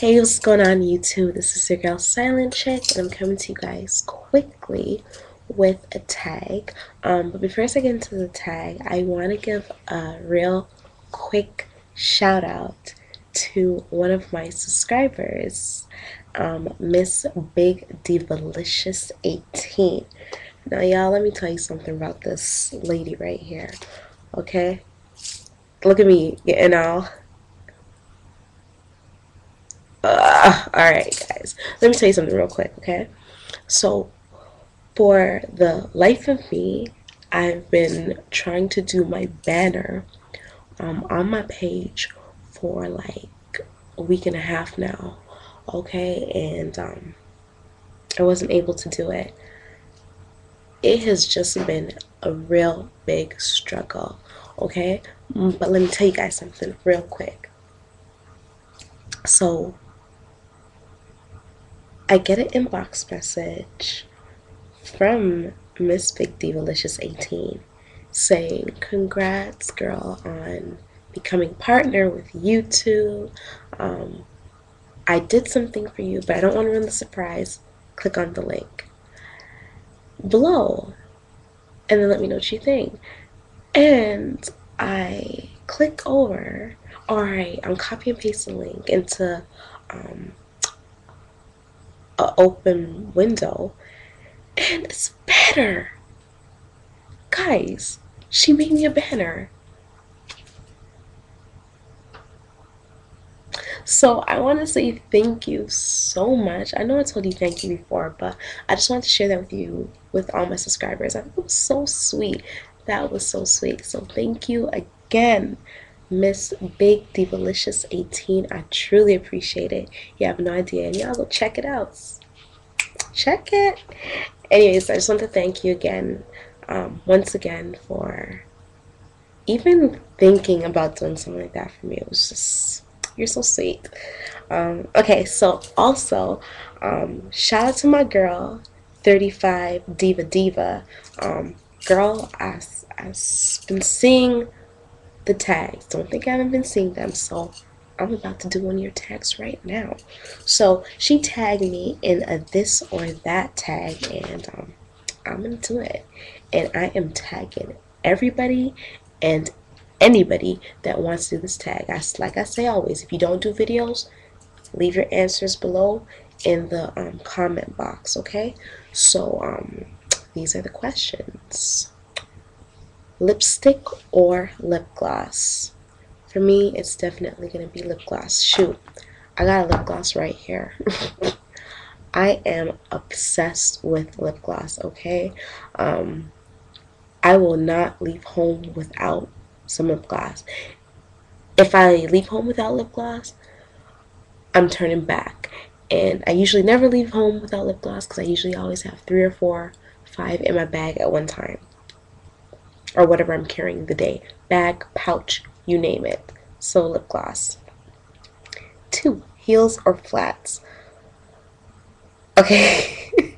Hey, what's going on YouTube? This is your girl Silent Chic and I'm coming to you guys quickly with a tag. Um, but before I get into the tag, I want to give a real quick shout out to one of my subscribers, um, Miss Big Divalicious 18. Now, y'all, let me tell you something about this lady right here. Okay, look at me getting all all right, guys. Let me tell you something real quick, okay? So, for the life of me, I've been trying to do my banner um, on my page for like a week and a half now, okay? And um, I wasn't able to do it. It has just been a real big struggle, okay? Mm, but let me tell you guys something real quick. So, I get an inbox message from Miss Big Divalicious 18 saying, Congrats, girl, on becoming partner with YouTube. Um, I did something for you, but I don't want to ruin the surprise. Click on the link below and then let me know what you think. And I click over, all right, I'm copy and paste the link into um, an open window and it's better. Guys, she made me a banner. So I want to say thank you so much. I know I told you thank you before, but I just wanted to share that with you, with all my subscribers. I was so sweet. That was so sweet. So thank you again. Miss Big Divalicious 18. I truly appreciate it. You have no idea. And y'all go check it out. Check it. Anyways, I just want to thank you again, um, once again, for even thinking about doing something like that for me. It was just, you're so sweet. Um, okay, so also, um, shout out to my girl, 35 Diva Diva. Um, girl, I, I've been seeing the tags. Don't think I haven't been seeing them. So I'm about to do one of your tags right now. So she tagged me in a this or that tag, and um, I'm into it. And I am tagging everybody and anybody that wants to do this tag. I, like I say always, if you don't do videos, leave your answers below in the um, comment box, okay? So um, these are the questions lipstick or lip gloss? For me, it's definitely going to be lip gloss. Shoot, I got a lip gloss right here. I am obsessed with lip gloss, okay? Um, I will not leave home without some lip gloss. If I leave home without lip gloss, I'm turning back. And I usually never leave home without lip gloss because I usually always have three or four, five in my bag at one time or whatever I'm carrying the day. Bag, pouch, you name it. So lip gloss. Two, heels or flats. Okay.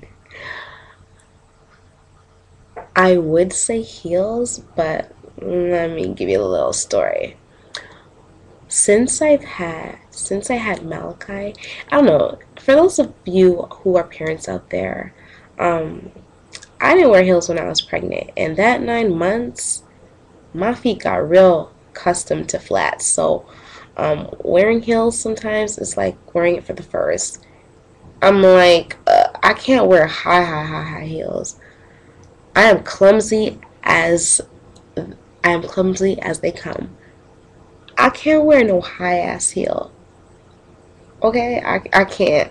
I would say heels, but let me give you a little story. Since I've had, since I had Malachi, I don't know, for those of you who are parents out there, um, I didn't wear heels when I was pregnant, and that nine months, my feet got real accustomed to flats. So, um, wearing heels sometimes is like wearing it for the first. I'm like, uh, I can't wear high, high, high, high heels. I am clumsy as I am clumsy as they come. I can't wear no high ass heel. Okay, I, I can't.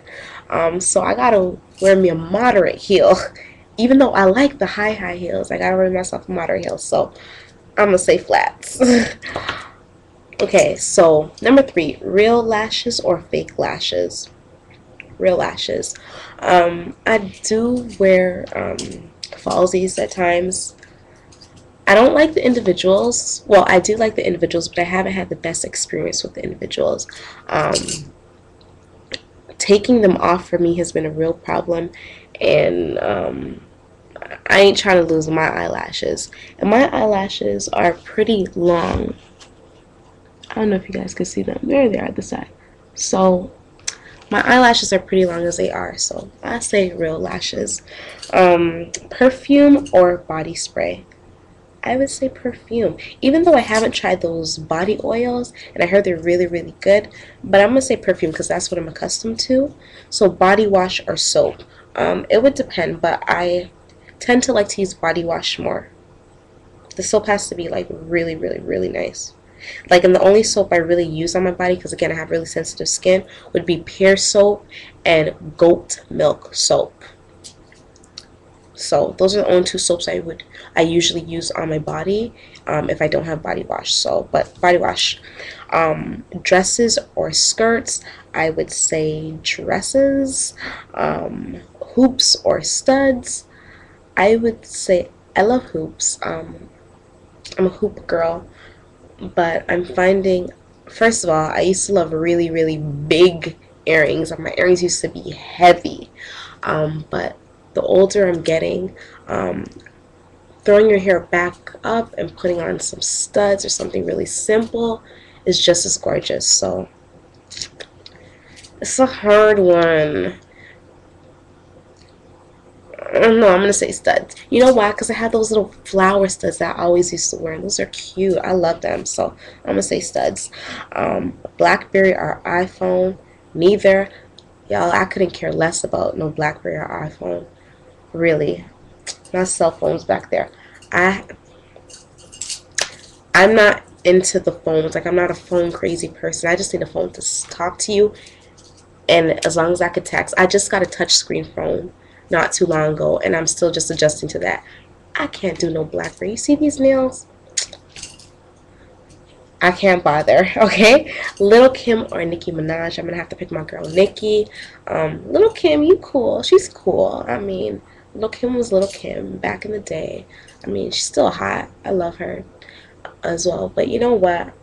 Um, so I gotta wear me a moderate heel even though I like the high high heels, I gotta wear myself moderate heels. So I'm gonna say flats. okay, so number three, real lashes or fake lashes? Real lashes. Um, I do wear um, falsies at times. I don't like the individuals. Well, I do like the individuals, but I haven't had the best experience with the individuals. Um, taking them off for me has been a real problem and um, I ain't trying to lose my eyelashes. And my eyelashes are pretty long. I don't know if you guys can see them. There they are at the side. So my eyelashes are pretty long as they are, so I say real lashes. Um, perfume or body spray? I would say perfume. Even though I haven't tried those body oils and I heard they're really, really good, but I'm going to say perfume because that's what I'm accustomed to. So body wash or soap. Um, it would depend, but I tend to like to use body wash more. The soap has to be like really, really, really nice. Like, and the only soap I really use on my body, because again, I have really sensitive skin, would be pear soap and goat milk soap. So those are the only two soaps I would I usually use on my body um, if I don't have body wash. So, but body wash, um, dresses or skirts, I would say dresses, um, hoops or studs. I would say I love hoops. Um, I'm a hoop girl, but I'm finding, first of all, I used to love really, really big earrings. My earrings used to be heavy, um, but the older I'm getting, um, throwing your hair back up and putting on some studs or something really simple is just as gorgeous. So it's a hard one. No, I'm gonna say studs. You know why? Because I had those little flower studs that I always used to wear. And those are cute. I love them. So I'm gonna say studs. Um, BlackBerry or iPhone. Neither. Y'all, I couldn't care less about no BlackBerry or iPhone. Really. Not cell phones back there. I I'm not into the phones. Like I'm not a phone crazy person. I just need a phone to talk to you. And as long as I could text, I just got a touch screen phone not too long ago, and I'm still just adjusting to that. I can't do no black BlackBerry. You see these nails? I can't bother, okay? Little Kim or Nicki Minaj. I'm going to have to pick my girl Nicki. Um, Little Kim, you cool. She's cool. I mean, Little Kim was Little Kim back in the day. I mean, she's still hot. I love her as well. But you know what?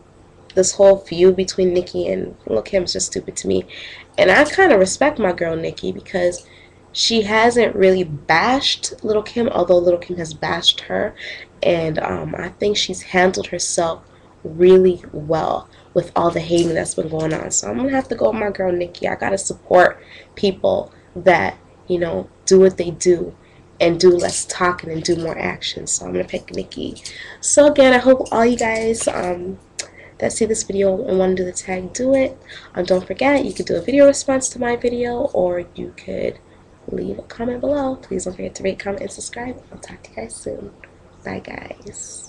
This whole feud between Nicki and Little Kim is just stupid to me. And I kind of respect my girl Nicki because she hasn't really bashed Little Kim, although Little Kim has bashed her. And um, I think she's handled herself really well with all the hating that's been going on. So I'm going to have to go with my girl Nicki. I got to support people that, you know, do what they do and do less talking and do more action. So I'm going to pick Nicki. So again, I hope all you guys um, that see this video and want to do the tag, do it. Um, don't forget, you could do a video response to my video or you could leave a comment below. Please don't forget to rate, comment, and subscribe. I'll talk to you guys soon. Bye, guys.